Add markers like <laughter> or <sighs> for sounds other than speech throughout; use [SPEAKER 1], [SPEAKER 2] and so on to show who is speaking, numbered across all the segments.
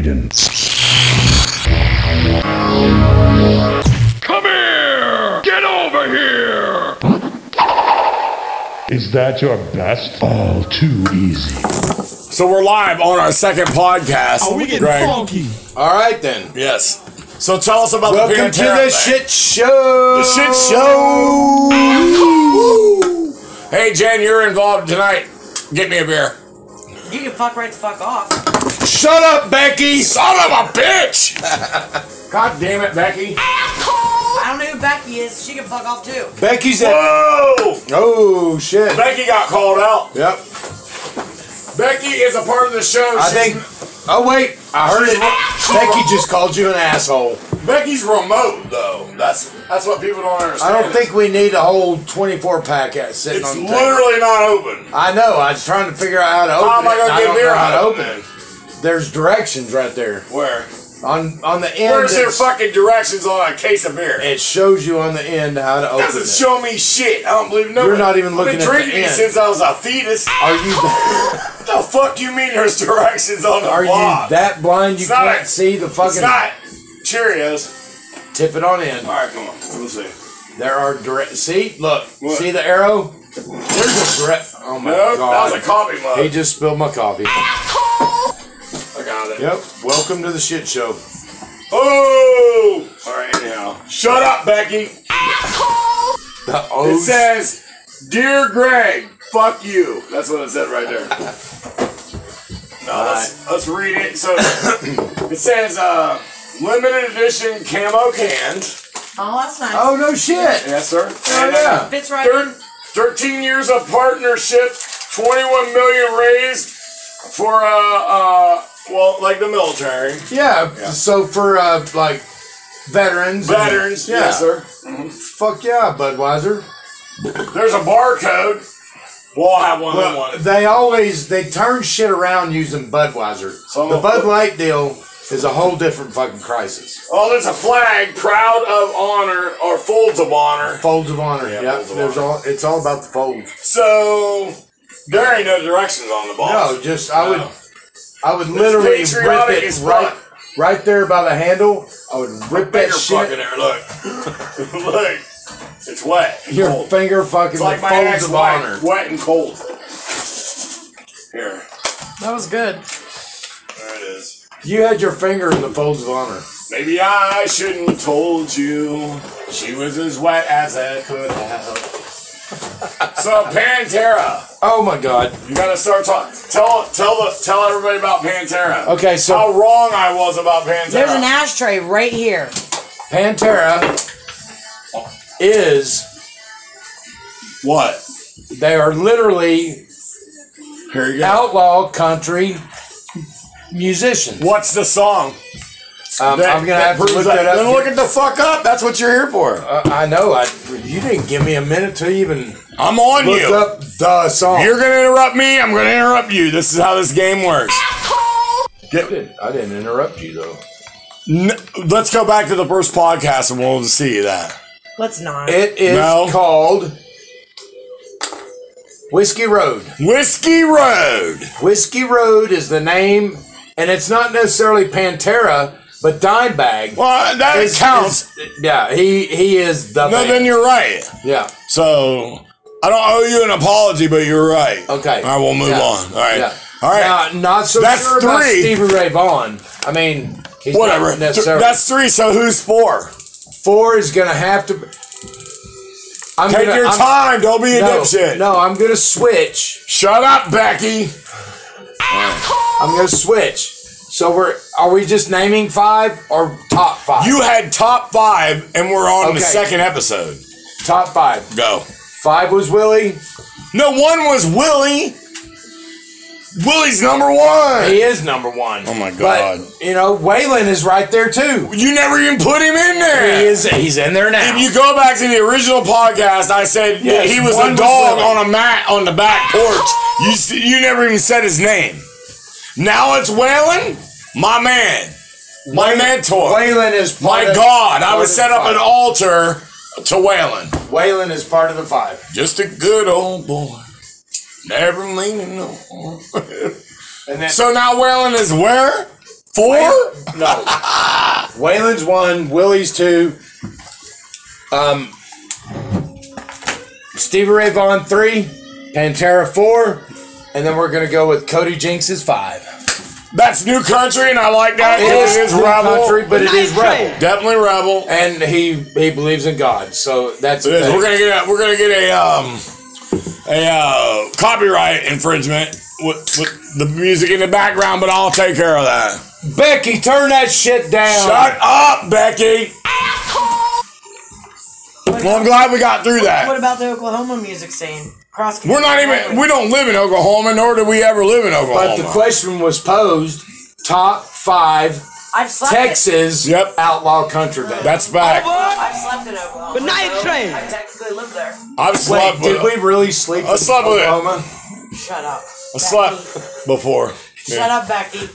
[SPEAKER 1] Raiden. Come here! Get over here! Is that your best? All too easy.
[SPEAKER 2] So we're live on our second podcast.
[SPEAKER 3] Oh, we getting
[SPEAKER 2] Greg.
[SPEAKER 3] funky.
[SPEAKER 4] All right then.
[SPEAKER 2] Yes. So tell us about the
[SPEAKER 4] Welcome to the
[SPEAKER 2] thing.
[SPEAKER 4] shit show.
[SPEAKER 2] The shit show. Hey Jen, you're involved tonight. Get me a beer.
[SPEAKER 5] You can fuck right the fuck off.
[SPEAKER 4] Shut up, Becky.
[SPEAKER 2] Son of a bitch! <laughs> God damn it, Becky. Asshole!
[SPEAKER 5] I don't know who Becky is. She can fuck off too.
[SPEAKER 4] Becky's at.
[SPEAKER 2] Whoa!
[SPEAKER 4] Oh shit.
[SPEAKER 2] Becky got called out.
[SPEAKER 4] Yep.
[SPEAKER 2] Becky is a part of the show.
[SPEAKER 4] I
[SPEAKER 2] She's-
[SPEAKER 4] think. Oh wait, I heard it. Becky just called you an asshole.
[SPEAKER 2] Becky's remote though. That's that's what people don't understand.
[SPEAKER 4] I don't think we need a whole 24 pack at sitting
[SPEAKER 2] it's
[SPEAKER 4] on the table.
[SPEAKER 2] literally not open.
[SPEAKER 4] I know. I was trying to figure out how to open
[SPEAKER 2] How am I gonna
[SPEAKER 4] I
[SPEAKER 2] get
[SPEAKER 4] don't
[SPEAKER 2] beer
[SPEAKER 4] know how
[SPEAKER 2] out
[SPEAKER 4] to
[SPEAKER 2] of
[SPEAKER 4] open
[SPEAKER 2] it?
[SPEAKER 4] It. There's directions right there
[SPEAKER 2] Where?
[SPEAKER 4] on on the end.
[SPEAKER 2] Where's your
[SPEAKER 4] it's-
[SPEAKER 2] fucking directions on a case of beer?
[SPEAKER 4] It shows you on the end how to open
[SPEAKER 2] doesn't
[SPEAKER 4] it.
[SPEAKER 2] show me shit. I don't believe no.
[SPEAKER 4] You're not even
[SPEAKER 2] I've
[SPEAKER 4] looking
[SPEAKER 2] been
[SPEAKER 4] at the
[SPEAKER 2] drinking
[SPEAKER 4] end.
[SPEAKER 2] since I was a fetus.
[SPEAKER 4] Are you <laughs>
[SPEAKER 2] What the fuck you mean there's directions on the
[SPEAKER 4] are you that blind you
[SPEAKER 2] It's
[SPEAKER 4] can't
[SPEAKER 2] a-
[SPEAKER 4] see the
[SPEAKER 2] It's
[SPEAKER 4] fucking?
[SPEAKER 2] not Cheerios.
[SPEAKER 4] Tip it on in.
[SPEAKER 2] All right, come on. We'll see.
[SPEAKER 4] There are direct. See, look.
[SPEAKER 2] What?
[SPEAKER 4] See the arrow? There's a direct. Oh my
[SPEAKER 2] No,
[SPEAKER 4] god.
[SPEAKER 2] that was a coffee mug.
[SPEAKER 4] He just spilled my coffee.
[SPEAKER 2] I it.
[SPEAKER 4] Yep. Welcome to the shit show.
[SPEAKER 2] Oh! All right, anyhow. Shut up, Becky.
[SPEAKER 4] The
[SPEAKER 2] It says, "Dear Greg, fuck you." That's what it said right there. No, let's, let's read it. So it says, uh, "Limited edition camo cans."
[SPEAKER 5] Oh, that's nice.
[SPEAKER 4] oh no shit.
[SPEAKER 2] Yes, sir.
[SPEAKER 4] Oh
[SPEAKER 2] And,
[SPEAKER 4] yeah.
[SPEAKER 5] Fits right
[SPEAKER 2] Thir-
[SPEAKER 5] in.
[SPEAKER 2] 13 years of partnership, 21 million raised for, uh, uh, well, like the military.
[SPEAKER 4] Yeah. So for uh, like veterans. and-
[SPEAKER 2] Veterans,
[SPEAKER 4] yeah.
[SPEAKER 2] yes, sir.
[SPEAKER 4] Fuck yeah, Budweiser.
[SPEAKER 2] There's a barcode. We'll have one
[SPEAKER 4] Well,
[SPEAKER 2] one.
[SPEAKER 4] they always they turn shit around using Budweiser.
[SPEAKER 2] So
[SPEAKER 4] the Bud Light deal is a whole different fucking crisis.
[SPEAKER 2] Oh, there's a flag, proud of honor, or folds of honor.
[SPEAKER 4] Folds of honor.
[SPEAKER 2] Yeah,
[SPEAKER 4] Yeah,
[SPEAKER 2] folds of
[SPEAKER 4] there's
[SPEAKER 2] honor.
[SPEAKER 4] all. It's all about the folds.
[SPEAKER 2] So, there ain't no directions on the box.
[SPEAKER 4] No, just I would. I would literally rip it right, right there by the handle. I would rip that
[SPEAKER 2] Finger
[SPEAKER 4] shit.
[SPEAKER 2] fucking there, look. <laughs> look. It's wet. and
[SPEAKER 4] Your
[SPEAKER 2] cold.
[SPEAKER 4] finger fucking
[SPEAKER 2] It's like my
[SPEAKER 4] folds
[SPEAKER 2] ex
[SPEAKER 4] of honor.
[SPEAKER 2] wet and cold. Here,
[SPEAKER 5] That was good.
[SPEAKER 2] there it is.
[SPEAKER 4] You had your finger in the folds of honor.
[SPEAKER 2] Maybe I shouldn't have told you she was as wet as I could have. So Pantera,
[SPEAKER 4] Oh my god.
[SPEAKER 2] you gotta start talking. Tell tell the tell everybody about Pantera.
[SPEAKER 4] Okay, so
[SPEAKER 2] How wrong I was about Pantera.
[SPEAKER 5] There's an ashtray right here.
[SPEAKER 4] Pantera is
[SPEAKER 2] what?
[SPEAKER 4] they are literally
[SPEAKER 2] Here you go.
[SPEAKER 4] outlaw country musicians.
[SPEAKER 2] What's the song?
[SPEAKER 4] Um,
[SPEAKER 2] That-
[SPEAKER 4] I'm gonna have to look
[SPEAKER 2] that.
[SPEAKER 4] that up.
[SPEAKER 2] Then look it the fuck up. That's what you're here for.
[SPEAKER 4] Uh, I know. I you didn't give me a minute to even
[SPEAKER 2] I'm on
[SPEAKER 4] look
[SPEAKER 2] you.
[SPEAKER 4] up the song.
[SPEAKER 2] You're gonna interrupt me. I'm gonna interrupt you. This is how this game works.
[SPEAKER 4] I didn't, I didn't interrupt you though.
[SPEAKER 2] N- let's go back to the first podcast and we'll see that.
[SPEAKER 5] Let's not.
[SPEAKER 4] It is
[SPEAKER 2] No.
[SPEAKER 4] called Whiskey Road.
[SPEAKER 2] Whiskey Road.
[SPEAKER 4] Whiskey Road is the name, and it's not necessarily Pantera, but Dimebag.
[SPEAKER 2] Well, that
[SPEAKER 4] is-
[SPEAKER 2] counts.
[SPEAKER 4] is- yeah, he he is the
[SPEAKER 2] no,
[SPEAKER 4] man.
[SPEAKER 2] then you're right.
[SPEAKER 4] yeah.
[SPEAKER 2] So I don't owe you an apology, but you're right.
[SPEAKER 4] Okay.
[SPEAKER 2] All right, we'll move
[SPEAKER 4] Yeah.
[SPEAKER 2] on. All right.
[SPEAKER 4] Yeah.
[SPEAKER 2] All right.
[SPEAKER 4] Now, not so
[SPEAKER 2] That's
[SPEAKER 4] sure about
[SPEAKER 2] three.
[SPEAKER 4] Stevie Ray Vaughan. I mean, he's
[SPEAKER 2] Whatever.
[SPEAKER 4] Not necessarily.
[SPEAKER 2] That's three. So who's four?
[SPEAKER 4] four is gonna have to. I'm
[SPEAKER 2] Take
[SPEAKER 4] gonna,
[SPEAKER 2] your
[SPEAKER 4] I'm-
[SPEAKER 2] time. Don't be a
[SPEAKER 4] No,
[SPEAKER 2] dipshit.
[SPEAKER 4] no, I'm gonna switch.
[SPEAKER 2] Shut up, Becky.
[SPEAKER 4] I'm gonna switch. So we're are we just naming five or top five?
[SPEAKER 2] You had top five, and we're on the second episode.
[SPEAKER 4] top five.
[SPEAKER 2] Go.
[SPEAKER 4] Five was Willie.
[SPEAKER 2] No, one was Willie. Willie's number one.
[SPEAKER 4] He is number one.
[SPEAKER 2] Oh my God.
[SPEAKER 4] But you know, Waylon is right there too.
[SPEAKER 2] You never even put him in there.
[SPEAKER 4] He is. He's in there now.
[SPEAKER 2] If you go back to the original podcast, I said
[SPEAKER 4] Yes,
[SPEAKER 2] he was a dog
[SPEAKER 4] Willie.
[SPEAKER 2] on a mat on the back porch. You you never even said his name. Now it's Waylon, my man, my mentor,
[SPEAKER 4] Waylon is
[SPEAKER 2] my God. I would set up an altar to Waylon.
[SPEAKER 4] Waylon is part of the five.
[SPEAKER 2] Just a good old boy, never meaning no.
[SPEAKER 4] And then
[SPEAKER 2] So now Waylon is where? Four?
[SPEAKER 4] No. <laughs> Waylon's one, Willie's two, um, Stevie Ray Vaughan three, Pantera four, and then we're gonna go with Cody Jinks's five.
[SPEAKER 2] That's new country, and I like that.
[SPEAKER 4] It
[SPEAKER 2] 'cause
[SPEAKER 4] is,
[SPEAKER 2] it is
[SPEAKER 4] new
[SPEAKER 2] rebel.
[SPEAKER 4] country, but it is rebel,
[SPEAKER 2] Definitely rebel.
[SPEAKER 4] and he he believes in God. So that's
[SPEAKER 2] It is. We're gonna get a, we're gonna get a um a uh, copyright infringement with, with the music in the background, but I'll take care of that.
[SPEAKER 4] Becky, turn that shit down.
[SPEAKER 2] Shut up, Becky. Asshole. Well, I'm glad we got through that.
[SPEAKER 5] What about the Oklahoma music scene? Cross.
[SPEAKER 2] We're not even we don't live in Oklahoma, nor do we ever live in Oklahoma.
[SPEAKER 4] But the question was posed: top five
[SPEAKER 5] I've slept. It.
[SPEAKER 4] Texas
[SPEAKER 2] Yep.
[SPEAKER 4] outlaw country band.
[SPEAKER 2] That's back.
[SPEAKER 5] I've slept in Oklahoma.
[SPEAKER 3] But night
[SPEAKER 5] so
[SPEAKER 3] train.
[SPEAKER 5] I technically live there.
[SPEAKER 2] I've
[SPEAKER 4] Wait,
[SPEAKER 2] slept
[SPEAKER 4] did
[SPEAKER 2] with
[SPEAKER 4] we really sleep
[SPEAKER 2] I
[SPEAKER 4] in
[SPEAKER 2] slept with it.
[SPEAKER 4] Oklahoma?
[SPEAKER 5] Shut up.
[SPEAKER 2] I slept before.
[SPEAKER 5] Shut up, Becky.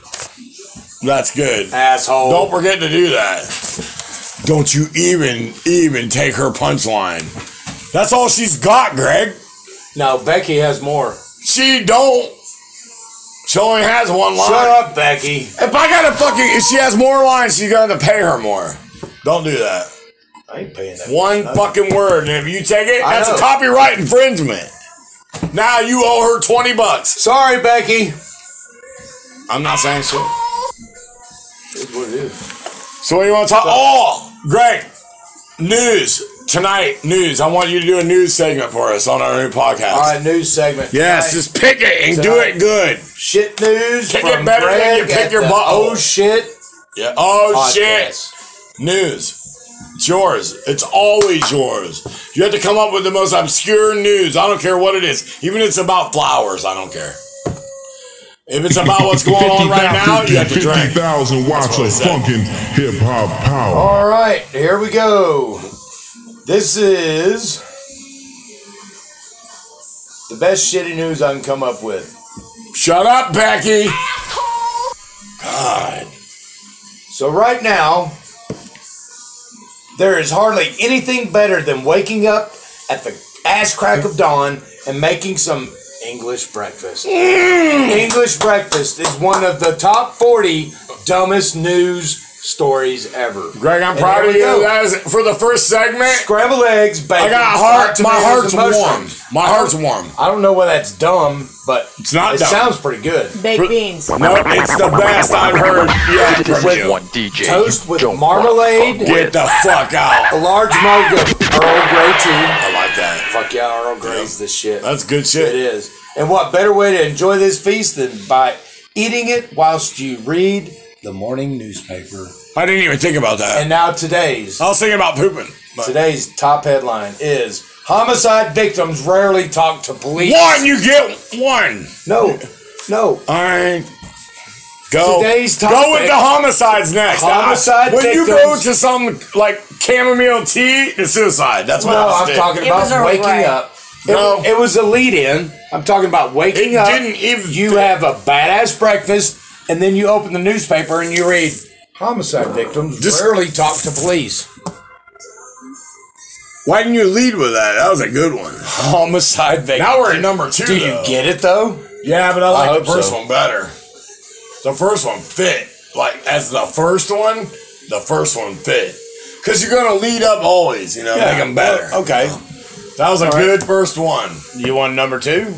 [SPEAKER 2] That's good.
[SPEAKER 4] Asshole.
[SPEAKER 2] Don't forget to do that. Don't you even even take her punchline. That's all she's got, Greg.
[SPEAKER 4] No, Becky has more.
[SPEAKER 2] She don't. She only has one line.
[SPEAKER 4] Shut up, Becky.
[SPEAKER 2] If I gotta fucking, if she has more lines, you gotta pay her more. Don't do that.
[SPEAKER 4] I ain't paying that.
[SPEAKER 2] One fucking word, and if you take it,
[SPEAKER 4] I
[SPEAKER 2] that's a copyright infringement. Now you owe her twenty bucks.
[SPEAKER 4] Sorry, Becky.
[SPEAKER 2] I'm not saying shit.
[SPEAKER 4] It's what it is.
[SPEAKER 2] So what do you want to talk? Oh, great news tonight. News. I want you to do a news segment for us on our new podcast.
[SPEAKER 4] All right, news segment.
[SPEAKER 2] Yes,
[SPEAKER 4] Tonight,
[SPEAKER 2] just pick it and do it good.
[SPEAKER 4] shit news.
[SPEAKER 2] Pick
[SPEAKER 4] from
[SPEAKER 2] it better than you pick your
[SPEAKER 4] the
[SPEAKER 2] butthole.
[SPEAKER 4] Oh, oh shit.
[SPEAKER 2] Yeah. Oh
[SPEAKER 4] podcast.
[SPEAKER 2] shit. News. It's yours. It's always yours. You have to come up with the most obscure news. I don't care what it is. Even if it's about flowers, I don't care. If it's about what's <laughs> going on right now, you have to drink.
[SPEAKER 1] 50,000 watts of
[SPEAKER 2] said.
[SPEAKER 1] funkin' hip hop power.
[SPEAKER 4] All right, here we go. This is the best shitty news I can come up with.
[SPEAKER 2] Shut up, Becky. God.
[SPEAKER 4] So right now, there is hardly anything better than waking up at the ass crack of dawn and making some English breakfast. Mm. English breakfast is one of the top 40 dumbest news stories ever.
[SPEAKER 2] Greg, I'm
[SPEAKER 4] And
[SPEAKER 2] proud of you.
[SPEAKER 4] go.
[SPEAKER 2] That is for the first segment.
[SPEAKER 4] Scrambled eggs, bacon.
[SPEAKER 2] I got a heart. My heart's
[SPEAKER 4] and
[SPEAKER 2] warm. My heart's warm.
[SPEAKER 4] I don't know why that's dumb, but
[SPEAKER 2] It's not
[SPEAKER 4] it
[SPEAKER 2] dumb.
[SPEAKER 4] sounds pretty good.
[SPEAKER 5] Baked beans.
[SPEAKER 2] No, it's the best I've heard Yeah, from
[SPEAKER 6] With
[SPEAKER 2] you.
[SPEAKER 6] one DJ.
[SPEAKER 4] Toast with marmalade.
[SPEAKER 2] Get the fuck out.
[SPEAKER 4] A large mug of Earl Grey tea.
[SPEAKER 2] I like that.
[SPEAKER 4] Fuck yeah, Earl Grey's this shit.
[SPEAKER 2] That's good shit.
[SPEAKER 4] It is. And what better way to enjoy this feast than by eating it whilst you read the morning newspaper?
[SPEAKER 2] I didn't even think about that.
[SPEAKER 4] And now today's
[SPEAKER 2] I was thinking about pooping. but-
[SPEAKER 4] today's top headline is homicide victims rarely talk to police.
[SPEAKER 2] One, you get one.
[SPEAKER 4] No, no.
[SPEAKER 2] All right. Go.
[SPEAKER 4] Today's
[SPEAKER 2] Go
[SPEAKER 4] topic-
[SPEAKER 2] with the homicides next.
[SPEAKER 4] Homicide
[SPEAKER 2] When you go to some like chamomile tea, it's suicide. That's what
[SPEAKER 4] No,
[SPEAKER 2] I just
[SPEAKER 4] I'm
[SPEAKER 2] did.
[SPEAKER 4] talking
[SPEAKER 5] It
[SPEAKER 4] about waking
[SPEAKER 5] Grey.
[SPEAKER 4] up. It,
[SPEAKER 2] No.
[SPEAKER 4] it was a lead in. I'm talking about waking
[SPEAKER 2] It
[SPEAKER 4] up.
[SPEAKER 2] didn't even
[SPEAKER 4] You
[SPEAKER 2] fit.
[SPEAKER 4] have a badass breakfast, and then you open the newspaper and you read homicide victims
[SPEAKER 2] Just-
[SPEAKER 4] rarely talk to police.
[SPEAKER 2] Why didn't you lead with that? That was a good one.
[SPEAKER 4] Homicide victims.
[SPEAKER 2] Now we're at number two.
[SPEAKER 4] Do you get it though?
[SPEAKER 2] Yeah, but I like
[SPEAKER 4] hope
[SPEAKER 2] the first
[SPEAKER 4] so.
[SPEAKER 2] one better. The first one fit. Like as the first one, the first one fit. Cause you're gonna lead up always, you know, make them better.
[SPEAKER 4] Okay.
[SPEAKER 2] That was a good first one.
[SPEAKER 4] You want number two?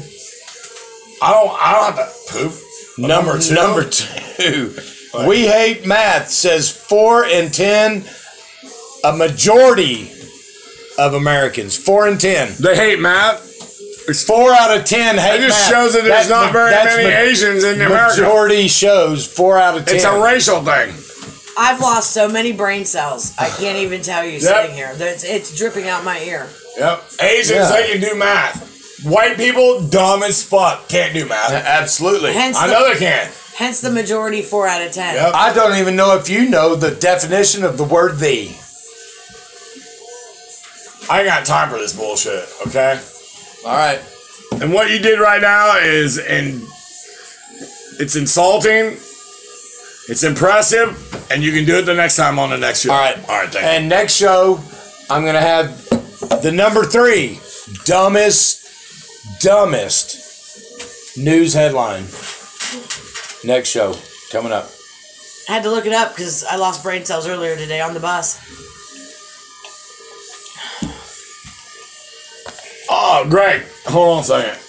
[SPEAKER 2] I don't. I don't have to poop. Number two.
[SPEAKER 4] Number two. <laughs> We hate math says four in ten. A majority of Americans, four in ten.
[SPEAKER 2] They hate math.
[SPEAKER 4] It's Four out of ten hate
[SPEAKER 2] It just
[SPEAKER 4] math.
[SPEAKER 2] shows that there's not very
[SPEAKER 4] that's
[SPEAKER 2] many
[SPEAKER 4] ma-
[SPEAKER 2] Asians in America.
[SPEAKER 4] Majority shows four out of ten.
[SPEAKER 2] It's a racial thing.
[SPEAKER 5] I've lost so many brain cells. I can't even tell you <sighs>
[SPEAKER 2] Yep.
[SPEAKER 5] sitting here. It's, it's dripping out my ear.
[SPEAKER 2] Yep. Asians,
[SPEAKER 4] Yeah.
[SPEAKER 2] they can do math. White people, dumb as fuck, can't do math.
[SPEAKER 4] Absolutely.
[SPEAKER 5] Hence
[SPEAKER 2] I
[SPEAKER 5] the,
[SPEAKER 2] know they can.
[SPEAKER 5] hence the majority four out of ten.
[SPEAKER 2] Yep.
[SPEAKER 4] I don't even know if you know the definition of the word "the."
[SPEAKER 2] I ain't got time for this bullshit. Okay.
[SPEAKER 4] All right.
[SPEAKER 2] And what you did right now is, and it's insulting. It's impressive, and you can do it the next time on the next show.
[SPEAKER 4] All right.
[SPEAKER 2] All right. Thank you.
[SPEAKER 4] And next show, I'm gonna have the number three dumbest, dumbest news headline. Next show coming up.
[SPEAKER 5] I had to look it up because I lost brain cells earlier today on the bus.
[SPEAKER 2] Oh, great. hold on a second.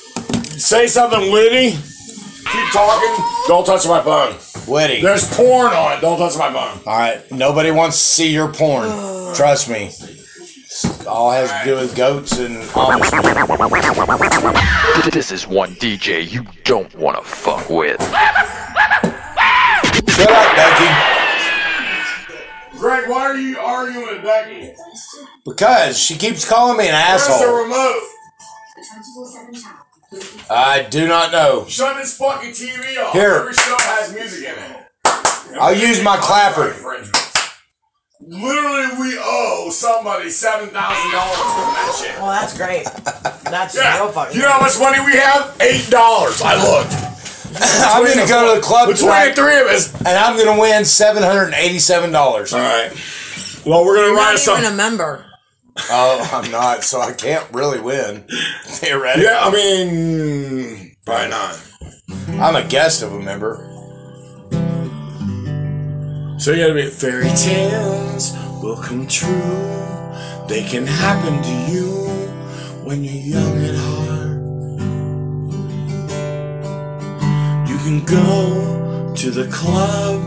[SPEAKER 2] Say something witty. Keep talking. Don't touch my phone.
[SPEAKER 4] Witty.
[SPEAKER 2] There's porn on it. Don't touch my phone.
[SPEAKER 4] All right. Nobody wants to see your porn. <sighs> Trust me. It's all has to do with goats and Amish people.
[SPEAKER 3] This is one DJ you don't want to fuck with.
[SPEAKER 4] Shut up, Becky.
[SPEAKER 2] Greg, why are you arguing with Becky?
[SPEAKER 4] Because she keeps calling me an asshole.
[SPEAKER 2] Where's the
[SPEAKER 4] asshole.
[SPEAKER 2] remote?
[SPEAKER 4] I do not know.
[SPEAKER 2] Shut this fucking TV off.
[SPEAKER 4] Here.
[SPEAKER 2] Every show has music in it.
[SPEAKER 4] I'll use my clapper.
[SPEAKER 2] Literally, we owe somebody seven thousand dollars for that shit.
[SPEAKER 5] Well, that's great. That's real fucking.
[SPEAKER 2] You know how much money we have? Eight dollars. I looked. <laughs>
[SPEAKER 4] I'm going to go to the club
[SPEAKER 2] Between the three of us.
[SPEAKER 4] and I'm going to win $787.
[SPEAKER 2] All right. Well, we're gonna
[SPEAKER 5] You're
[SPEAKER 2] write
[SPEAKER 5] not
[SPEAKER 2] some.
[SPEAKER 5] even a member.
[SPEAKER 4] Oh, I'm not, so I can't really win. <laughs> Theoretically.
[SPEAKER 2] Yeah, I mean, probably not.
[SPEAKER 4] I'm a guest of a member.
[SPEAKER 2] So you gotta be fairy tales will come true. They can happen to you when you're young at heart. You can go to the club,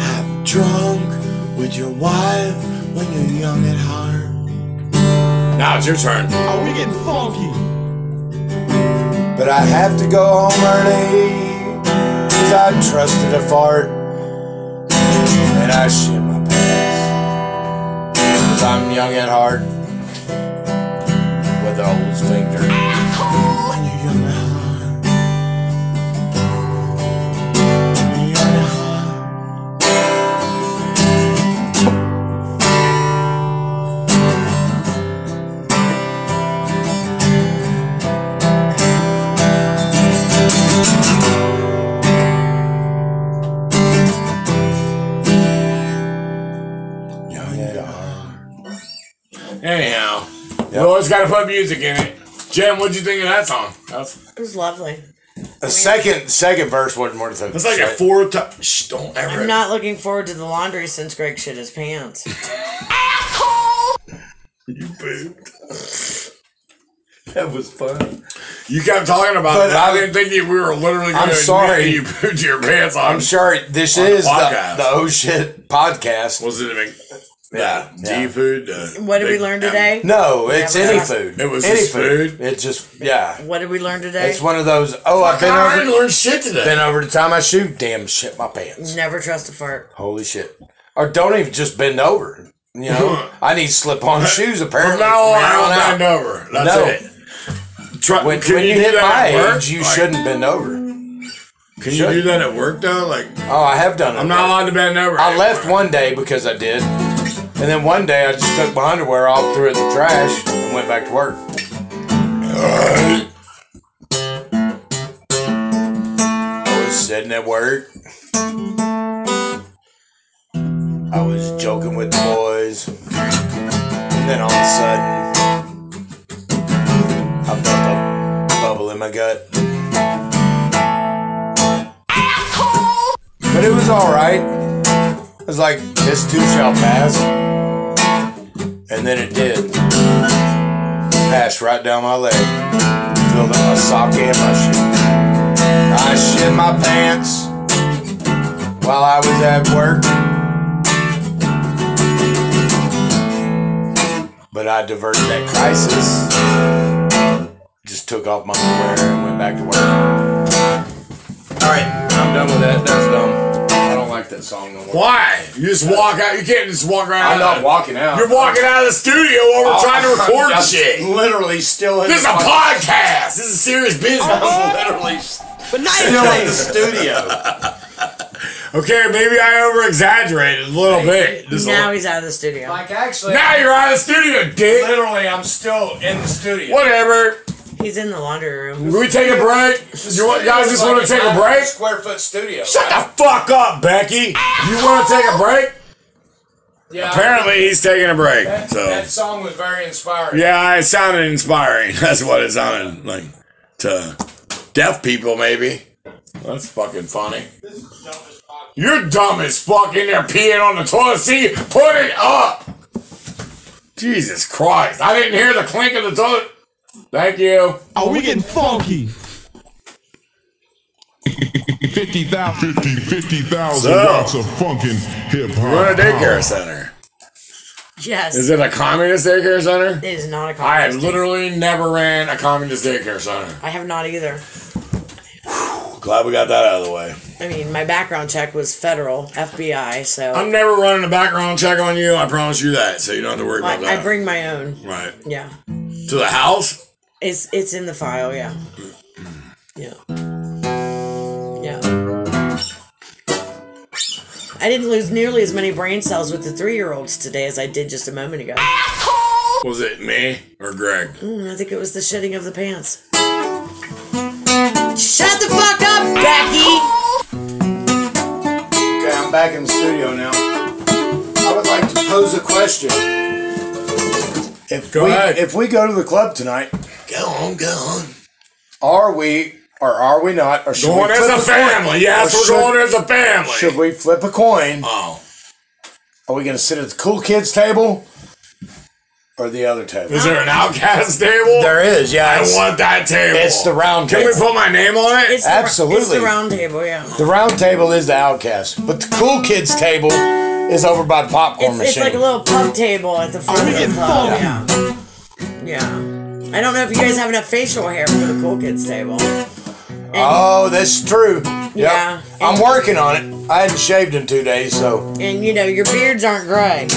[SPEAKER 2] have drunk with your wife when you're young at heart. Now it's your turn.
[SPEAKER 1] Are we getting funky?
[SPEAKER 4] But I have to go home early, cause I trusted a fart. I shit my pants. Cause I'm young at heart. With those fingers.
[SPEAKER 2] When Anyhow, we always got to put music in it. Jim, what'd you think of that song? That's
[SPEAKER 5] It was lovely.
[SPEAKER 4] The second second verse wasn't more than
[SPEAKER 2] it's like a four time. Shh, don't ever.
[SPEAKER 5] I'm not looking forward to the laundry since Greg shit his pants. Asshole! <laughs>
[SPEAKER 2] You pooped.
[SPEAKER 4] That was fun.
[SPEAKER 2] You kept talking about
[SPEAKER 4] But
[SPEAKER 2] it. I
[SPEAKER 4] I'm-
[SPEAKER 2] didn't think you, we were literally going
[SPEAKER 4] I'm
[SPEAKER 2] to
[SPEAKER 4] sorry.
[SPEAKER 2] you pooped your pants on.
[SPEAKER 4] I'm sorry. this
[SPEAKER 2] On the
[SPEAKER 4] is the,
[SPEAKER 2] podcast.
[SPEAKER 4] the Oh Shit podcast.
[SPEAKER 2] Was it a big
[SPEAKER 4] Yeah.
[SPEAKER 2] G food? uh,
[SPEAKER 5] What did we
[SPEAKER 2] big
[SPEAKER 5] learn
[SPEAKER 2] M?
[SPEAKER 5] today?
[SPEAKER 4] No, it's
[SPEAKER 5] Yeah,
[SPEAKER 4] any
[SPEAKER 5] but-
[SPEAKER 4] food.
[SPEAKER 2] It was
[SPEAKER 4] any
[SPEAKER 2] just food?
[SPEAKER 4] It just yeah.
[SPEAKER 5] What did we learn today?
[SPEAKER 4] It's one of those. Oh, I've been
[SPEAKER 2] I
[SPEAKER 4] over.
[SPEAKER 2] learn shit today.
[SPEAKER 4] Been over the time I shoot. Damn, shit my pants.
[SPEAKER 5] Never trust a fart.
[SPEAKER 4] Holy shit. Or don't even just bend over. You know, <laughs> I need slip on shoes apparently.
[SPEAKER 2] From now on,
[SPEAKER 4] from
[SPEAKER 2] I
[SPEAKER 4] on
[SPEAKER 2] don't
[SPEAKER 4] out.
[SPEAKER 2] bend over. That's
[SPEAKER 4] No.
[SPEAKER 2] it. Try,
[SPEAKER 4] When, when you,
[SPEAKER 2] do
[SPEAKER 4] hit my age, you
[SPEAKER 2] Like,
[SPEAKER 4] shouldn't bend over.
[SPEAKER 2] Can you
[SPEAKER 4] should.
[SPEAKER 2] do that at work though? Like,
[SPEAKER 4] Oh, I have done it.
[SPEAKER 2] I'm not allowed to bend over.
[SPEAKER 4] I left one day because I did. And then one day I just took my underwear off, threw it in the trash, and went back to work. I was sitting at work. I was joking with the boys. And then all of a sudden, I felt a bubble in my gut. Asshole! But it was alright. It was like, this too shall pass. And then it did. Passed right down my leg. Filled up my sock and my shoe. I shit my pants while I was at work. But I diverted that crisis. Just took off my underwear and went back to work. Alright, I'm done with that. That's dumb. I don't like that song no more.
[SPEAKER 2] Why? You just walk out. You can't just walk around.
[SPEAKER 4] I'm not walking out.
[SPEAKER 2] You're walking out of the studio while we're oh, trying to record
[SPEAKER 4] I'm
[SPEAKER 2] shit.
[SPEAKER 4] Literally still in
[SPEAKER 2] This is a podcast. This is serious business.
[SPEAKER 4] I'm <laughs> literally
[SPEAKER 5] But not
[SPEAKER 4] still in the studio.
[SPEAKER 2] Okay, maybe I over exaggerated a little bit. Just
[SPEAKER 5] now
[SPEAKER 2] little-
[SPEAKER 5] he's out of the studio.
[SPEAKER 4] Like actually,
[SPEAKER 2] now you're out of the studio, dick.
[SPEAKER 4] literally, I'm still in the studio.
[SPEAKER 2] Whatever.
[SPEAKER 5] He's in the laundry room.
[SPEAKER 2] Can we take a break? You want, guys just want to take a break?
[SPEAKER 4] Square foot studio.
[SPEAKER 2] Shut the fuck up, Becky. You want to take a break?
[SPEAKER 4] Yeah,
[SPEAKER 2] Apparently, he's taking a break.
[SPEAKER 4] that,
[SPEAKER 2] So
[SPEAKER 4] that song was very inspiring.
[SPEAKER 2] yeah, it sounded inspiring. <laughs> That's what it sounded like to deaf people, maybe. That's fucking funny. You're dumb as fuck in there peeing on the toilet seat. Put it up. Jesus Christ. I didn't hear the clink of the toilet. Thank you.
[SPEAKER 6] Oh, we getting funky.
[SPEAKER 1] 50,000 50, 50,000
[SPEAKER 2] So-
[SPEAKER 1] watts of funkin' hip hop.
[SPEAKER 2] We're in a daycare center.
[SPEAKER 5] Yes.
[SPEAKER 2] Is it a communist daycare center?
[SPEAKER 5] it is not a
[SPEAKER 2] I have literally never ran a communist daycare center.
[SPEAKER 5] I have not either.
[SPEAKER 2] Glad we got that out of the way.
[SPEAKER 5] I mean, my background check was federal, FBI, so
[SPEAKER 2] I'm never running a background check on you. I promise you that. So you don't have to worry about
[SPEAKER 5] I,
[SPEAKER 2] that.
[SPEAKER 5] I bring my own.
[SPEAKER 2] right.
[SPEAKER 5] Yeah.
[SPEAKER 2] To the house?
[SPEAKER 5] It's it's in the file, yeah. Yeah. Yeah. I didn't lose nearly as many brain cells with the three year olds today as I did just a moment ago.
[SPEAKER 2] Was it me or Greg?
[SPEAKER 5] Mm, I think it was the shedding of the pants. Shut the fuck up, Becky!
[SPEAKER 4] Okay, I'm back in the studio now. I would like to pose a question. If
[SPEAKER 2] Go
[SPEAKER 4] we
[SPEAKER 2] ahead.
[SPEAKER 4] if we go to the club tonight,
[SPEAKER 2] Go on, go on.
[SPEAKER 4] are we or are we not? Or should
[SPEAKER 2] Going
[SPEAKER 4] we
[SPEAKER 2] as
[SPEAKER 4] flip
[SPEAKER 2] a family. Yes,
[SPEAKER 4] Or
[SPEAKER 2] we're
[SPEAKER 4] should-
[SPEAKER 2] going as a family.
[SPEAKER 4] Should we flip a coin?
[SPEAKER 2] Oh.
[SPEAKER 4] Are we gonna sit at the cool kids table or the other table?
[SPEAKER 2] Is there an outcast table?
[SPEAKER 4] There is, yeah.
[SPEAKER 2] I
[SPEAKER 4] it's-
[SPEAKER 2] want that table.
[SPEAKER 4] It's the round table.
[SPEAKER 2] Can we
[SPEAKER 4] table.
[SPEAKER 2] put my name on it?
[SPEAKER 5] It's the,
[SPEAKER 4] Absolutely.
[SPEAKER 5] It's the round table, yeah.
[SPEAKER 4] The round table is the outcast, but the cool kids table is over by the popcorn
[SPEAKER 5] It's, it's
[SPEAKER 4] machine.
[SPEAKER 5] like a little pub table at the front of the club. Yeah. Yeah. I don't know if you guys have enough facial hair for the cool kids table. And
[SPEAKER 4] oh, that's true. Yep.
[SPEAKER 5] Yeah.
[SPEAKER 4] I'm working on it. I hadn't shaved in two days, so
[SPEAKER 5] and you know, your beards aren't gray.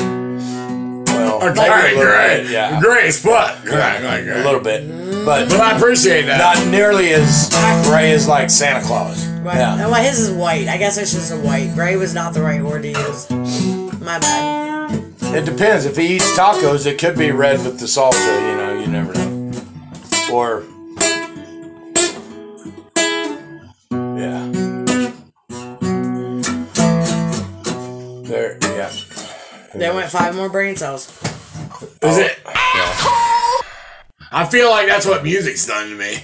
[SPEAKER 4] Well,
[SPEAKER 2] Okay,
[SPEAKER 4] maybe a
[SPEAKER 2] great.
[SPEAKER 4] bit, yeah,
[SPEAKER 2] Great spot. Great, great,
[SPEAKER 4] a little bit, but
[SPEAKER 2] But I appreciate that.
[SPEAKER 4] not nearly as gray as like Santa Claus.
[SPEAKER 5] Right.
[SPEAKER 4] Yeah.
[SPEAKER 5] Well, his is white. I guess I should say white. Gray was not the right word to use. My bad.
[SPEAKER 4] It depends. If he eats tacos, it could be red with the salsa. You know, you never know. Or yeah, There
[SPEAKER 5] went five more brain cells.
[SPEAKER 2] Is it? I feel like that's what music's done to me.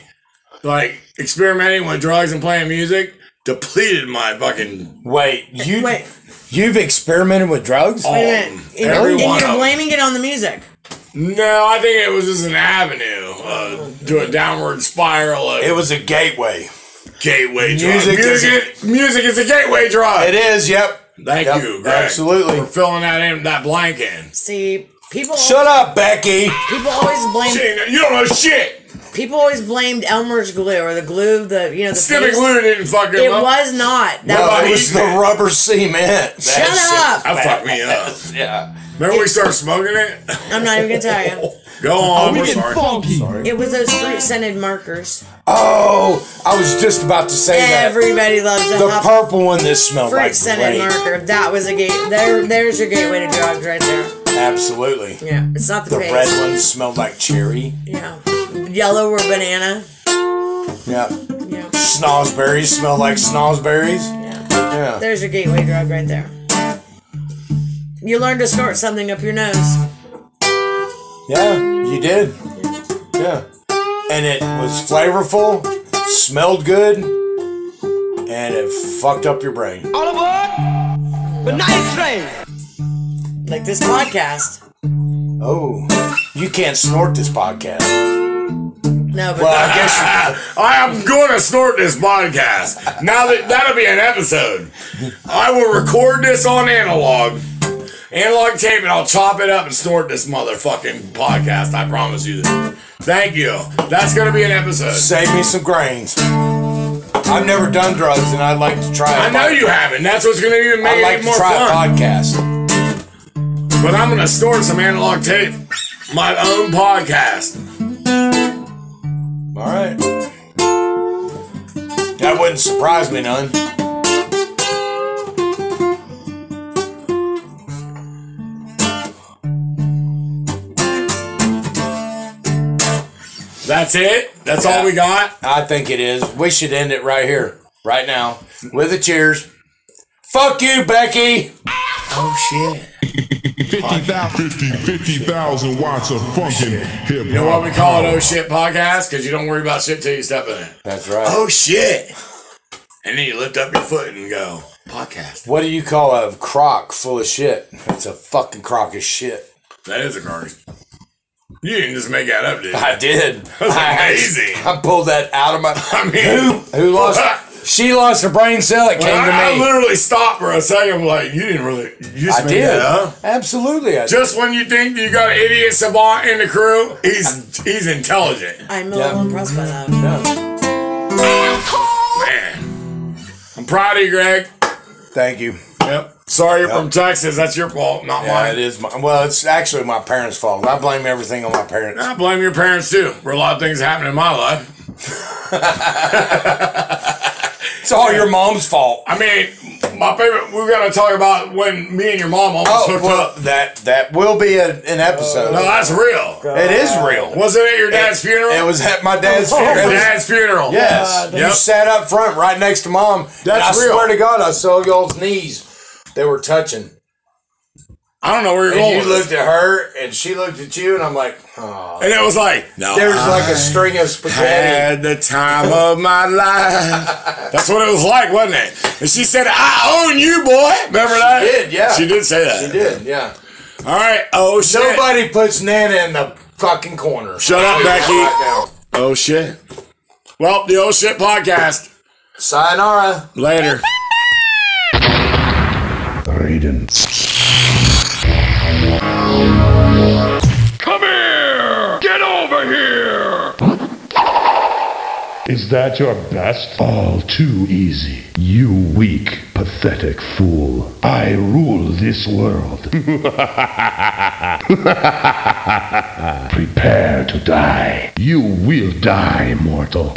[SPEAKER 2] Like experimenting with drugs and playing music depleted my fucking.
[SPEAKER 4] Wait, you
[SPEAKER 5] Wait,
[SPEAKER 4] you've experimented with drugs?
[SPEAKER 5] Wait a minute. And,
[SPEAKER 2] every
[SPEAKER 5] and
[SPEAKER 2] one
[SPEAKER 5] you're
[SPEAKER 2] of 'em.
[SPEAKER 5] blaming it on the music.
[SPEAKER 2] No, I think it was just an avenue uh, to a downward spiral of
[SPEAKER 4] It was a gateway.
[SPEAKER 2] gateway drug.
[SPEAKER 4] Music is-
[SPEAKER 2] music, music is a gateway drug.
[SPEAKER 4] It is. Yep.
[SPEAKER 2] Thank
[SPEAKER 4] Yep,
[SPEAKER 2] you, Greg,
[SPEAKER 4] absolutely.
[SPEAKER 2] for filling that in that blank in.
[SPEAKER 5] See, people
[SPEAKER 4] Shut up, Becky.
[SPEAKER 5] people always blame
[SPEAKER 2] Shit, you don't know shit.
[SPEAKER 5] People always blamed Elmer's glue or the glue the you know the
[SPEAKER 2] Stimmy
[SPEAKER 5] paste.
[SPEAKER 2] glue didn't fuck him
[SPEAKER 5] It
[SPEAKER 2] up.
[SPEAKER 5] was not. That
[SPEAKER 4] No,
[SPEAKER 2] Nobody
[SPEAKER 4] it was the rubber cement. That
[SPEAKER 5] Shut
[SPEAKER 4] shit-
[SPEAKER 5] up.
[SPEAKER 2] That fucked me up. <laughs>
[SPEAKER 4] Yeah.
[SPEAKER 2] Remember when we started smoking it?
[SPEAKER 5] I'm not even gonna tell you. <laughs>
[SPEAKER 2] Go on, oh,
[SPEAKER 6] we
[SPEAKER 2] we're
[SPEAKER 6] getting
[SPEAKER 2] sorry.
[SPEAKER 6] funky.
[SPEAKER 5] It was those fruit scented markers.
[SPEAKER 4] Oh, I was just about to say that.
[SPEAKER 5] Everybody loves a
[SPEAKER 4] The
[SPEAKER 5] huff
[SPEAKER 4] purple one that smelled
[SPEAKER 5] fruit
[SPEAKER 4] like
[SPEAKER 5] scented
[SPEAKER 4] grape.
[SPEAKER 5] marker. That was a gate. There, there's your gateway to drugs right there.
[SPEAKER 4] Absolutely.
[SPEAKER 5] Yeah, it's not the,
[SPEAKER 4] The
[SPEAKER 5] paste.
[SPEAKER 4] red one smelled like cherry.
[SPEAKER 5] Yeah, yellow or banana.
[SPEAKER 4] Yeah.
[SPEAKER 5] Yeah,
[SPEAKER 4] Snozzberries smell like snozzberries.
[SPEAKER 5] yeah.
[SPEAKER 4] Yeah.
[SPEAKER 5] There's your gateway drug right there. You learned to snort something up your nose.
[SPEAKER 4] Yeah, you did. Yeah. And it was flavorful, smelled good, and it fucked up your brain.
[SPEAKER 6] All aboard! The night train!
[SPEAKER 5] Like this podcast.
[SPEAKER 4] Oh, you can't snort this podcast.
[SPEAKER 5] No, but
[SPEAKER 4] Well, I guess
[SPEAKER 2] I am going to snort this podcast. Now that that'll be an episode. I will record this on analog, analog tape, and I'll chop it up and snort this motherfucking podcast. I promise you that. Thank you. That's going to be an episode.
[SPEAKER 4] save me some grains. I've never done drugs, and I'd like to try.
[SPEAKER 2] I
[SPEAKER 4] a
[SPEAKER 2] know
[SPEAKER 4] pod-
[SPEAKER 2] you haven't. That's what's going to even make
[SPEAKER 4] I'd
[SPEAKER 2] it
[SPEAKER 4] like
[SPEAKER 2] even
[SPEAKER 4] to
[SPEAKER 2] more
[SPEAKER 4] try
[SPEAKER 2] fun.
[SPEAKER 4] a podcast.
[SPEAKER 2] But I'm going to store some analog tape. My own podcast.
[SPEAKER 4] All right. That wouldn't surprise me none.
[SPEAKER 2] That's it. That's all we got.
[SPEAKER 4] I think it is. We should end it right here, right now, with a cheers. Fuck you, Becky. Oh shit.
[SPEAKER 1] 50,000 50, 50,000 watts of funkin' oh, hip hop.
[SPEAKER 2] You know what we call it? Oh shit podcast because you don't worry about shit till you step in it.
[SPEAKER 4] That's right.
[SPEAKER 2] Oh shit. and then you lift up your foot and go podcast.
[SPEAKER 4] What do you call a crock full of shit? It's a fucking crock of shit.
[SPEAKER 2] That is a card. You didn't just make that up, did you?
[SPEAKER 4] I did.
[SPEAKER 2] That's
[SPEAKER 4] I,
[SPEAKER 2] amazing. <laughs>
[SPEAKER 4] I pulled that out of my. <laughs>
[SPEAKER 2] I mean,
[SPEAKER 4] who who lost? <laughs> She lost her brain cell. It came
[SPEAKER 2] I,
[SPEAKER 4] to me.
[SPEAKER 2] I literally stopped for a second. I'm like, you didn't really. You just
[SPEAKER 4] I
[SPEAKER 2] made
[SPEAKER 4] did.
[SPEAKER 2] that up.
[SPEAKER 4] Absolutely, I did.
[SPEAKER 2] Just when you think you got an idiot savant in the crew, he's he's intelligent.
[SPEAKER 5] I'm a
[SPEAKER 4] Yeah.
[SPEAKER 5] little impressed by that.
[SPEAKER 2] Man, I'm proud of you, Greg.
[SPEAKER 4] Thank you.
[SPEAKER 2] Yep. Sorry you're from Texas. That's your fault, not
[SPEAKER 4] Yeah,
[SPEAKER 2] mine.
[SPEAKER 4] it is. My, well, it's actually my parents' fault. I blame everything on my parents.
[SPEAKER 2] I blame your parents too. For a lot of things happening in my life. <laughs>
[SPEAKER 4] It's all your mom's fault.
[SPEAKER 2] I mean, my favorite. We're gonna talk about when me and your mom almost
[SPEAKER 4] Oh,
[SPEAKER 2] hooked
[SPEAKER 4] well,
[SPEAKER 2] up.
[SPEAKER 4] that that will be a, an episode.
[SPEAKER 2] No, that's real.
[SPEAKER 4] it is real.
[SPEAKER 2] Wasn't it your dad's funeral?
[SPEAKER 4] It was at my oh, dad's
[SPEAKER 2] Your
[SPEAKER 4] funeral. It was-
[SPEAKER 2] dad's funeral.
[SPEAKER 4] Yes,
[SPEAKER 2] Yep.
[SPEAKER 4] you sat up front right next to mom.
[SPEAKER 2] That's
[SPEAKER 4] and I
[SPEAKER 2] real.
[SPEAKER 4] swear to God, I saw y'all's knees. They were touching.
[SPEAKER 2] I don't know where you're
[SPEAKER 4] And
[SPEAKER 2] going.
[SPEAKER 4] you looked at her, and she looked at you, and I'm like, oh.
[SPEAKER 2] and it was like, no,
[SPEAKER 4] There was like a string of spaghetti.
[SPEAKER 2] had the time of my life. <laughs> That's what it was like, wasn't it? And she said, "I own you, boy." Remember that?
[SPEAKER 4] did, yeah.
[SPEAKER 2] She did say that.
[SPEAKER 4] She did, yeah.
[SPEAKER 2] All right. Oh shit.
[SPEAKER 4] Nobody puts Nana in the fucking corner.
[SPEAKER 2] Shut up, Becky.
[SPEAKER 4] Right now.
[SPEAKER 2] Oh shit. Well, the old shit podcast.
[SPEAKER 4] Sayonara.
[SPEAKER 2] Later.
[SPEAKER 1] Raiden. Is that your best? All too easy. You weak, pathetic fool. I rule this world. <laughs> Prepare to die. You will die, mortal.